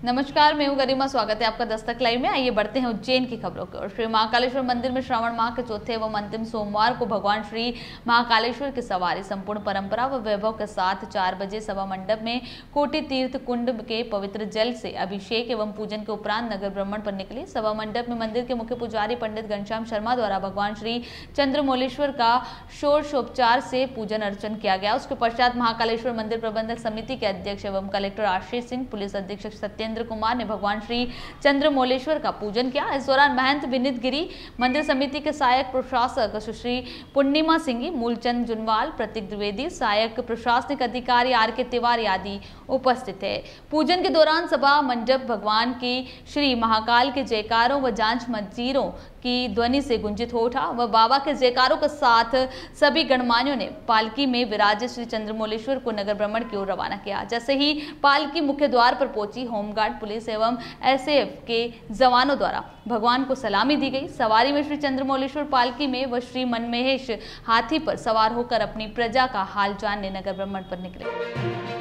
नमस्कार, मैं हूँ गरिमा, स्वागत है आपका दस्तक लाइव में। आइए बढ़ते हैं उज्जैन की खबरों की ओर। श्री महाकालेश्वर मंदिर में श्रावण माह के चौथे एवं अंतिम सोमवार को भगवान श्री महाकालेश्वर की सवारी, संपूर्ण परंपरा व वैभव के साथ चार बजे सभा मंडप में कोटि तीर्थ कुंड के पवित्र जल से अभिषेक एवं पूजन के उपरांत नगर भ्रमण पर निकली। सभा मंडप में मंदिर के मुख्य पुजारी पंडित घनश्याम शर्मा द्वारा भगवान श्री चंद्रमौलेश्वर का शोरशोपचार से पूजन अर्चन किया गया। उसके पश्चात महाकालेश्वर मंदिर प्रबंधक समिति के अध्यक्ष एवं कलेक्टर आशीष सिंह, पुलिस अधीक्षक सत्येंद्र सत्येंद्र कुमार ने भगवान श्री चंद्रमौलेश्वर का पूजन किया। इस दौरान महंत विनित गिरी, मंदिर समिति के सहायक प्रशासक सुश्री पूर्णिमा सिंह मूलचंद जुनवाल, प्रतीक द्विवेदी, सहायक प्रशासनिक अधिकारी आर के तिवारी आदि उपस्थित थे। पूजन के दौरान सभा, मंडप, भगवान की श्री महाकाल के जयकारों व जाँच मंजीरों की ध्वनि से गुंजित हो उठा व बाबा के जयकारों के साथ सभी गणमान्यों ने पालकी में विराजित श्री चंद्रमौलेश्वर को नगर भ्रमण की ओर रवाना किया। जैसे ही पालकी मुख्य द्वार पर पहुँची, होमगार्ड पुलिस एवं एसएफ के जवानों द्वारा भगवान को सलामी दी गई। सवारी में श्री चंद्रमौलेश्वर पालकी में व श्री मनमहेश हाथी पर सवार होकर अपनी प्रजा का हाल जानने नगर भ्रमण पर निकले।